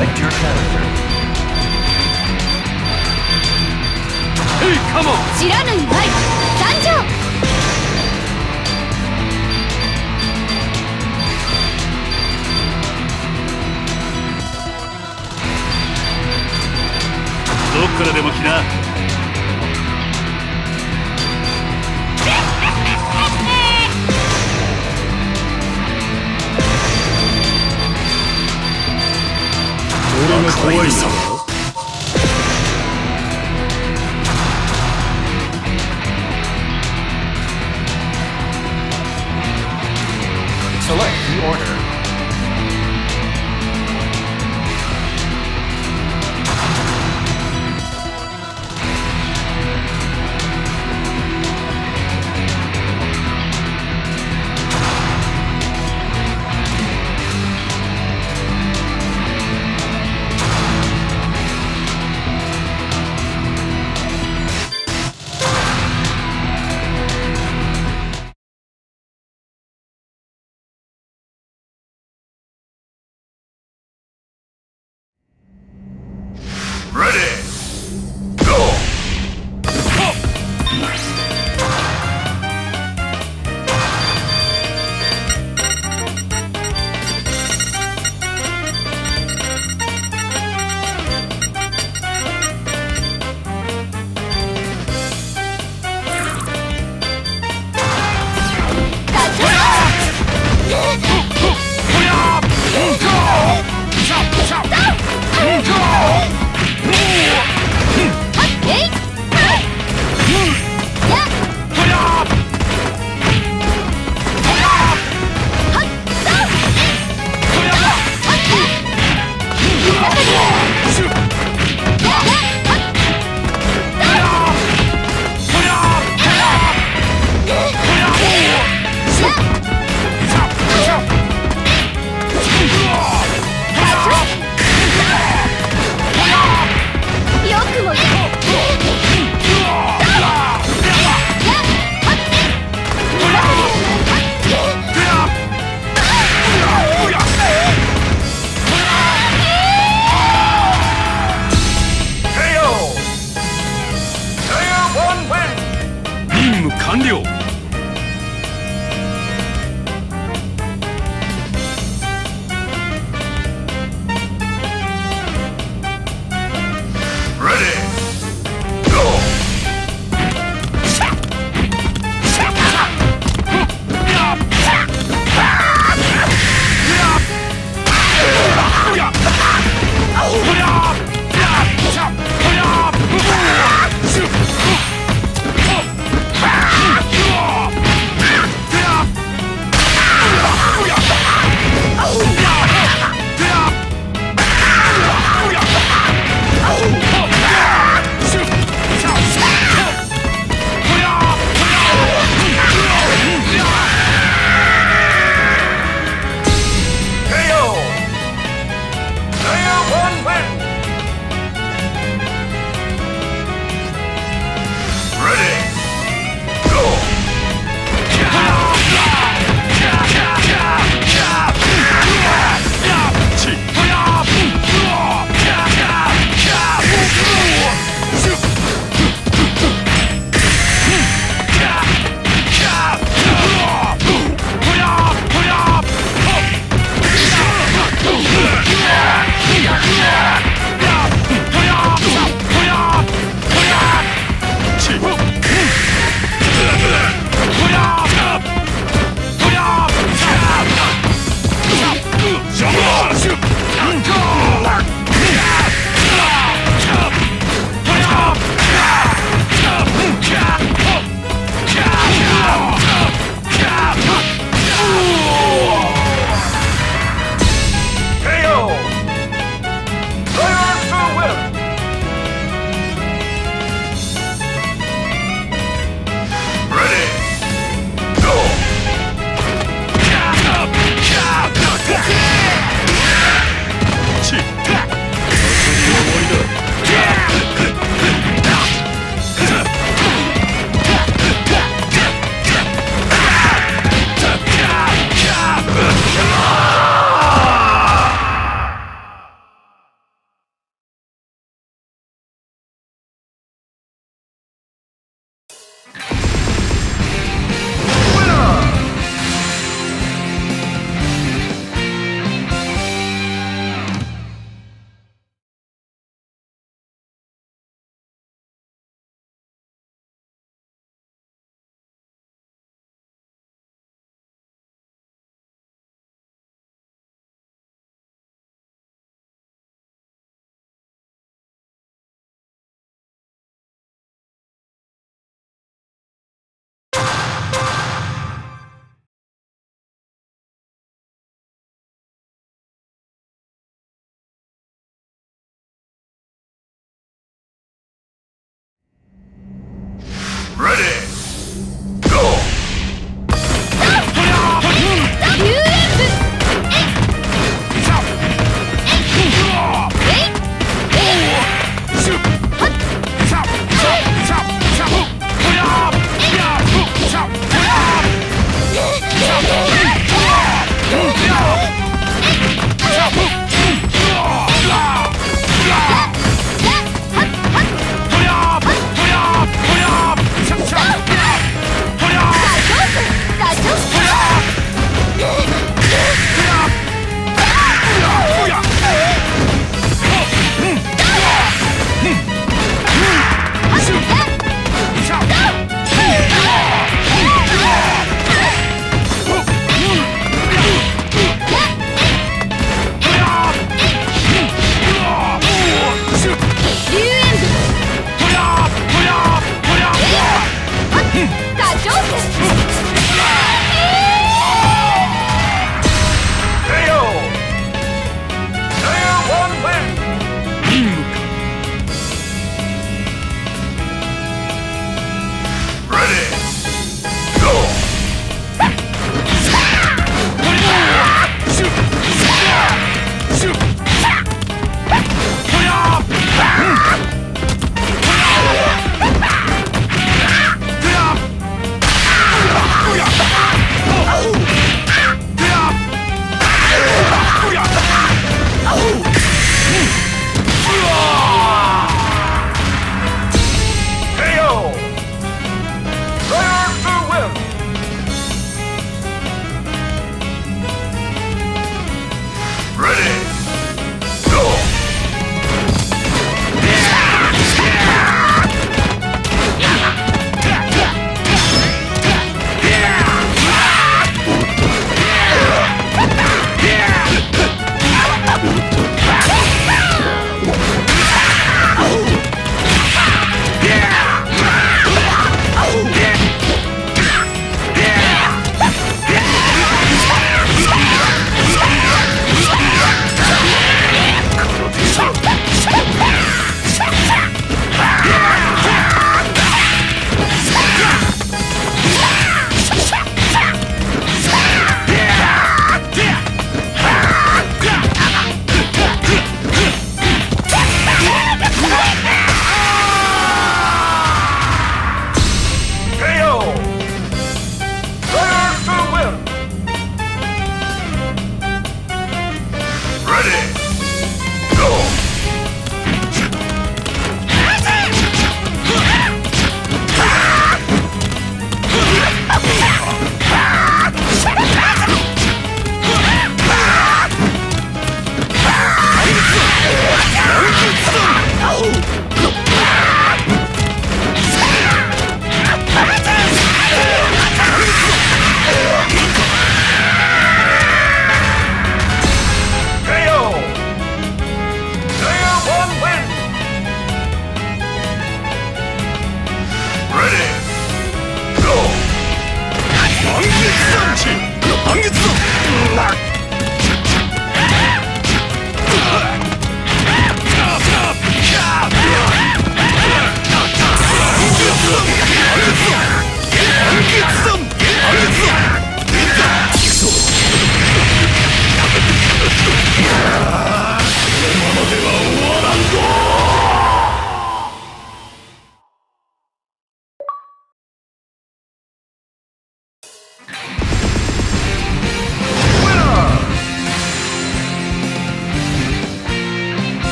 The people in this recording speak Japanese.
Select your character. Hey, come on! 知らぬ舞参上どっからでも来な。俺が怖いさ Ready し